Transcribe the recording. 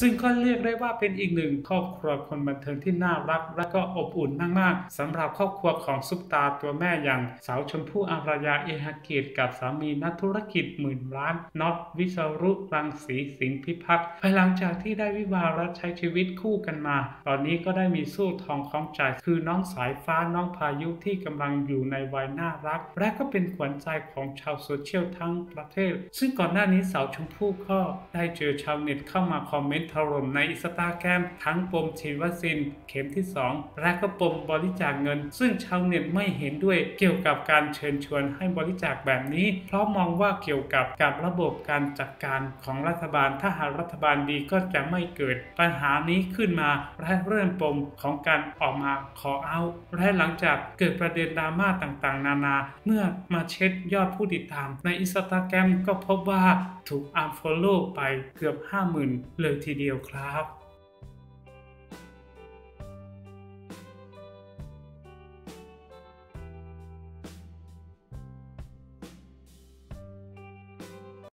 ซึ่งก็เรียกได้ว่าเป็นอีกหนึ่งครอบครัวคนบันเทิงที่น่ารัก และก็อบอุ่นมากๆสำหรับครอบครัวของซุปตาตัวแม่อย่างสาวชมพู่อารยาเอหเกตกับสามีนักธุรกิจหมื่นล้านน็อตวิศรุรังสีสิงห์พิพัฒน์ภายหลังจากที่ได้วิวาและใช้ชีวิตคู่กันมา ตอนนี้ก็ได้มีสู้ทองคล้องใจคือน้องสายฟ้าน้องพายุที่กำลังอยู่ในวัยน่ารัก และก็เป็นขวัญใจของชาวโซเชียลทั้งประเทศ ซึ่งก่อนหน้านี้สาวชมพู่ก็ได้เจอชาวเน็ตเข้ามาคอมเมนต์ถล่มในอิสตาแกรมทั้งปมฉีดวัคซีนเข็มที่ 2 และก็ปมบริจาคเงิน ซึ่งชาวเน็ตไม่เห็นด้วยเกี่ยวกับการเชิญชวนให้บริจาคแบบนี้ เพราะมองว่าเกี่ยวกับกับระบบการจัดการของรัฐบาล ถ้าหากรัฐบาลดีก็จะไม่เกิดปัญหานี้ขึ้นมาและเริ่มปมของการออกมาขอเอาและหลังจากเกิดประเด็นดราม่าต่างๆ นานา เมื่อมาเช็ดยอดผู้ติดตาม ในอินสตาแกรมก็พบว่าถูก unfollow ไปเกือบ 50,000 เลยทีทีเดียวครับ